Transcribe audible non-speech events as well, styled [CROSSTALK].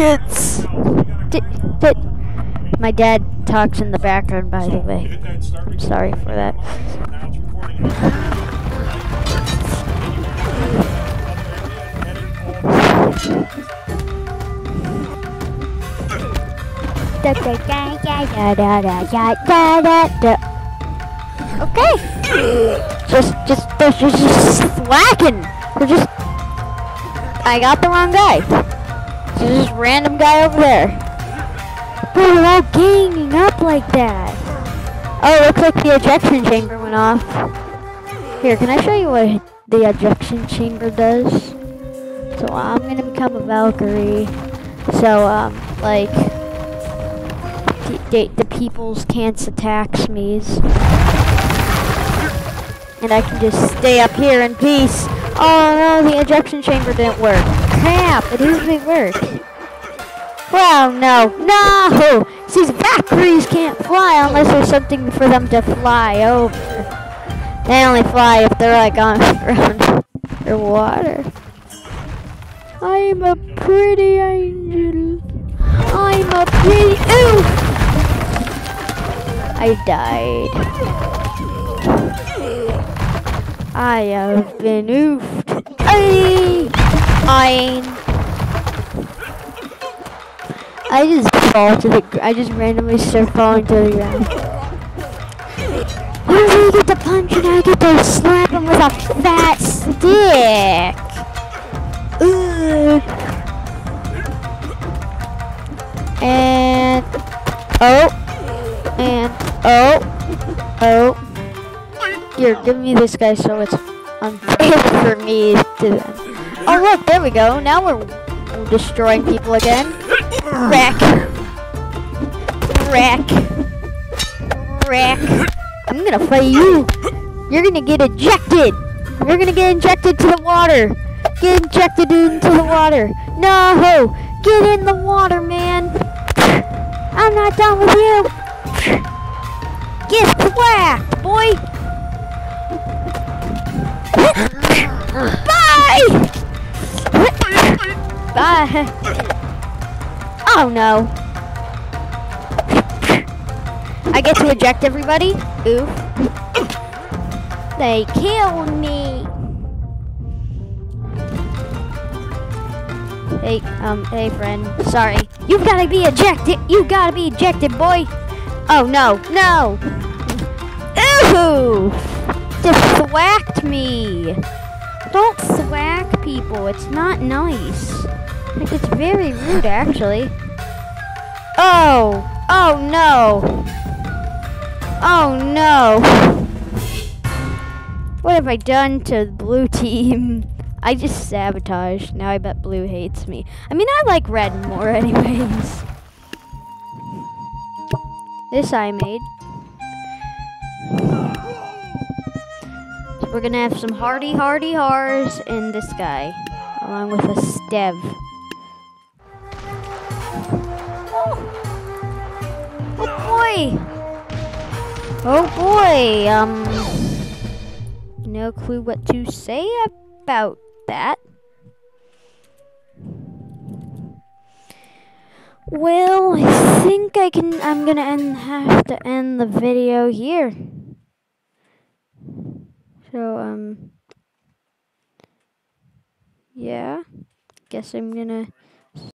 D my dad talks in the background, by so the way. I'm sorry for that. okay. Just, just, they're just slacking. They're just. I got the wrong guy. There's this random guy over there. Bro, they're all ganging up like that. Oh, looks like the ejection chamber went off. Here, can I show you what the ejection chamber does? So I'm gonna become a Valkyrie. So, um, like, the, the, the people's can't attack me. And I can just stay up here in peace. Oh no, the ejection chamber didn't work. Crap, it usually works. Well, no, no! These Valkyries can't fly unless there's something for them to fly over. They only fly if they're like on [LAUGHS] ground or water. I'm a pretty angel. I'm a pretty. Ooh! I died. I have been oofed. Ay! I. Just fall to the. I just randomly start falling to the ground. Whenever you get the punch and I get to slap him with a fat stick. Ugh. And oh, and oh, oh. Here, give me this guy so it's unfair for me to. Oh look, there we go. Now we're destroying people again. Wreck. Wreck. Wreck. I'm gonna fight you. You're gonna get ejected. You're gonna get injected to the water. Get injected into the water. No! Get in the water, man. I'm not done with you. Get whacked, boy. Bye! Bye. Oh no. I get to eject everybody? Oof. They killed me. Hey, um, hey friend. Sorry. You gotta be ejected. You gotta be ejected, boy. Oh no, no. Ooh! Just thwacked me. Don't thwack people. It's not nice. It's very rude, actually. Oh! Oh no! Oh no! What have I done to the blue team? [LAUGHS] I just sabotaged. Now I bet blue hates me. I mean, I like red more [LAUGHS] anyways. This I made. So we're gonna have some hardy hardy hars in this guy. Along with a stev. Oh, oh boy! Oh boy, um no clue what to say about that. Well, I think I can. I'm gonna end, have to end the video here. So, um, yeah, guess I'm gonna